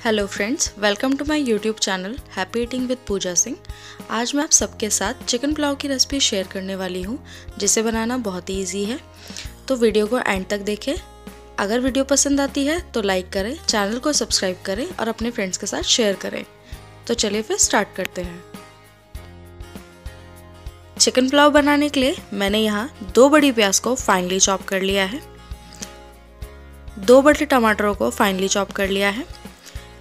Hello friends welcome to my YouTube channel happy eating with Pooja Singh आज मैं आप सबके साथ चिकन पुलाव की रेसिपी शेयर करने वाली हूँ, जिसे बनाना बहुत ही ईजी है। तो वीडियो को एंड तक देखें। अगर वीडियो पसंद आती है तो लाइक करें चैनल को सब्सक्राइब करें और अपने फ्रेंड्स के साथ शेयर करें। तो चलिए फिर स्टार्ट करते हैं। चिकन पुलाव बनाने के लिए मैंने यहाँ दो बड़ी प्याज को फाइनली चॉप कर लिया है। दो बड़े टमाटरों को फाइनली चॉप कर लिया है।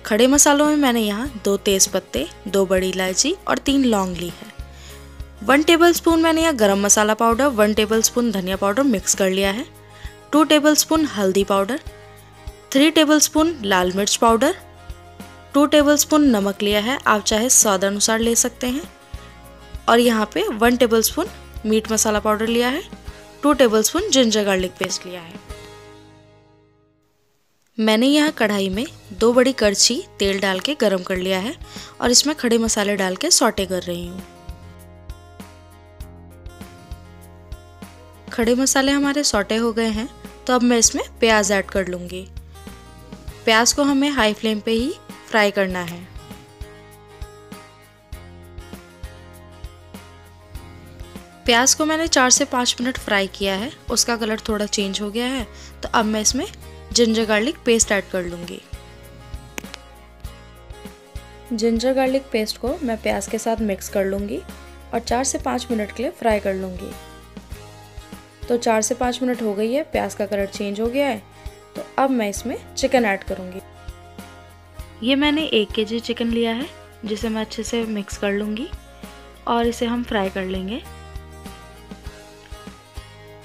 खड़े मसालों में मैंने यहाँ दो तेज़ पत्ते दो बड़ी इलायची और तीन लौंग ली है। वन टेबल स्पून मैंने यहाँ garam masala powder, one tablespoon धनिया पाउडर मिक्स कर लिया है, टू टेबल स्पून हल्दी पाउडर, थ्री टेबल स्पून लाल मिर्च पाउडर, टू टेबल स्पून नमक लिया है, आप चाहे स्वाद अनुसार ले सकते हैं, और यहाँ पे one tablespoon meat masala powder लिया है, two tablespoon ginger garlic paste लिया है। मैंने यहाँ कढ़ाई में दो बड़ी करछी तेल डाल के गर्म कर लिया है और इसमें खड़े मसाले डाल के सॉटे कर रही हूँ। खड़े मसाले हमारे सॉटे हो गए हैं तो अब मैं इसमें प्याज ऐड कर लूँगी। प्याज को हमें हाई फ्लेम पे ही फ्राई करना है। प्याज को मैंने चार से पाँच मिनट फ्राई किया है, उसका कलर थोड़ा चेंज हो गया है तो अब मैं इसमें जिंजर गार्लिक पेस्ट ऐड कर लूँगी। जिंजर गार्लिक पेस्ट को मैं प्याज के साथ मिक्स कर लूँगी और चार से पाँच मिनट के लिए फ्राई कर लूँगी। तो चार से पाँच मिनट हो गई है, प्याज का कलर चेंज हो गया है तो अब मैं इसमें चिकन ऐड करूँगी। ये मैंने एक के जी चिकन लिया है, जिसे मैं अच्छे से मिक्स कर लूँगी और इसे हम फ्राई कर लेंगे।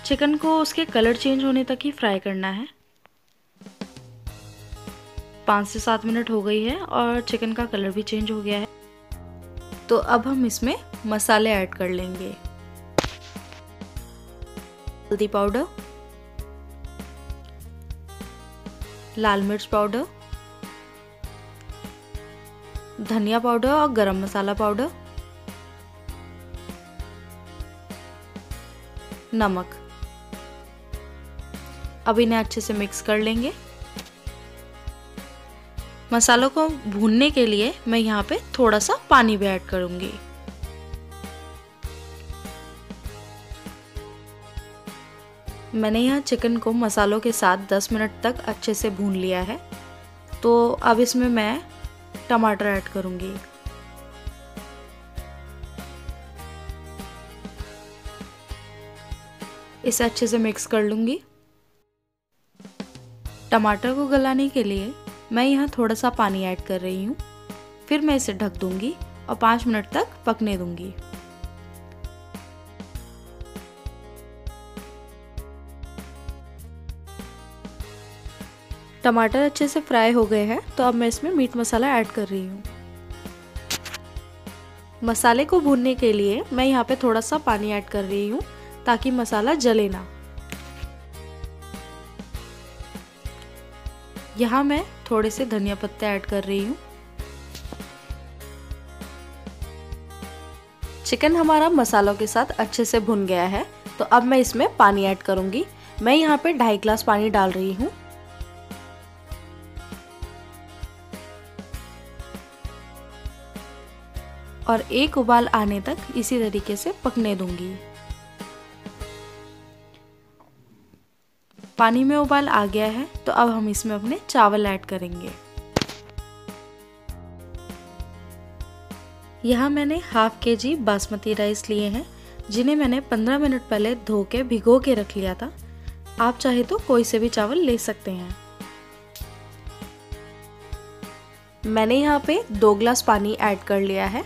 चिकन को उसके कलर चेंज होने तक ही फ्राई करना है। पाँच से सात मिनट हो गई है और चिकन का कलर भी चेंज हो गया है। तो अब हम इसमें मसाले ऐड कर लेंगे। हल्दी पाउडर, लाल मिर्च पाउडर, धनिया पाउडर और गरम मसाला पाउडर, नमक। अब इन्हें अच्छे से मिक्स कर लेंगे। मसालों को भूनने के लिए मैं यहाँ पे थोड़ा सा पानी भी ऐड करूँगी। मैंने यहाँ चिकन को मसालों के साथ 10 मिनट तक अच्छे से भून लिया है। तो अब इसमें मैं टमाटर ऐड करूँगी। इसे अच्छे से मिक्स कर लूँगी। टमाटर को गलाने के लिए मैं यहाँ थोड़ा सा पानी ऐड कर रही हूँ। फिर मैं इसे ढक दूँगी और पाँच मिनट तक पकने दूँगी। टमाटर अच्छे से फ्राई हो गए हैं तो अब मैं इसमें मीट मसाला ऐड कर रही हूँ। मसाले को भूनने के लिए मैं यहाँ पे थोड़ा सा पानी ऐड कर रही हूँ, ताकि मसाला जले ना। यहाँ मैं थोड़े से धनिया पत्ते ऐड कर रही हूँ। चिकन हमारा मसालों के साथ अच्छे से भुन गया है तो अब मैं इसमें पानी ऐड करूँगी। मैं यहाँ पे ढाई ग्लास पानी डाल रही हूँ। और एक उबाल आने तक इसी तरीके से पकने दूँगी। पानी में उबाल आ गया है तो अब हम इसमें अपने चावल ऐड करेंगे। यहाँ मैंने हाफ़ के जी बासमती राइस लिए हैं, जिन्हें मैंने 15 मिनट पहले धो के, भिगो के रख लिया था। आप चाहे तो कोई से भी चावल ले सकते हैं। मैंने यहाँ पे दो ग्लास पानी ऐड कर लिया है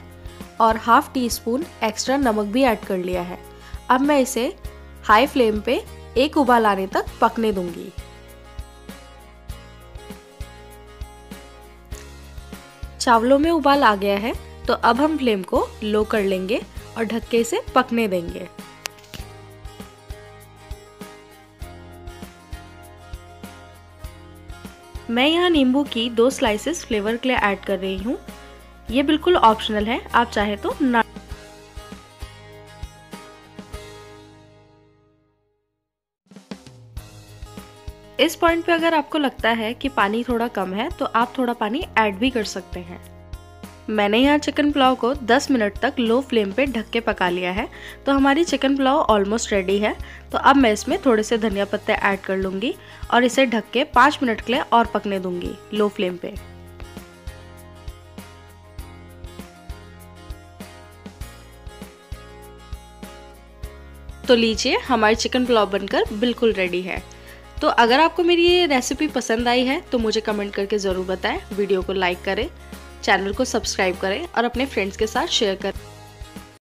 और हाफ़ टी स्पून एक्स्ट्रा नमक भी ऐड कर लिया है। अब मैं इसे हाई फ्लेम पे एक उबाल आने तक पकने दूँगी। चावलों में उबाल आ गया है तो अब हम फ्लेम को लो कर लेंगे और ढक्के से पकने देंगे। मैं यहाँ नींबू की दो स्लाइसेस फ्लेवर के लिए ऐड कर रही हूँ। ये बिल्कुल ऑप्शनल है, आप चाहे तो ना इस पॉइंट पे अगर आपको लगता है कि पानी थोड़ा कम है तो आप थोड़ा पानी ऐड भी कर सकते हैं। मैंने यहाँ चिकन पुलाव को 10 मिनट तक लो फ्लेम पे ढक के पका लिया है। तो हमारी चिकन पुलाव ऑलमोस्ट रेडी है। तो अब मैं इसमें थोड़े से धनिया पत्ते ऐड कर लूँगी और इसे ढक के पाँच मिनट के लिए और पकने दूँगी लो फ्लेम पे। तो लीजिए, हमारी चिकन पुलाव बनकर बिल्कुल रेडी है। तो अगर आपको मेरी ये रेसिपी पसंद आई है तो मुझे कमेंट करके ज़रूर बताएँ, वीडियो को लाइक करें चैनल को सब्सक्राइब करें और अपने फ्रेंड्स के साथ शेयर करें।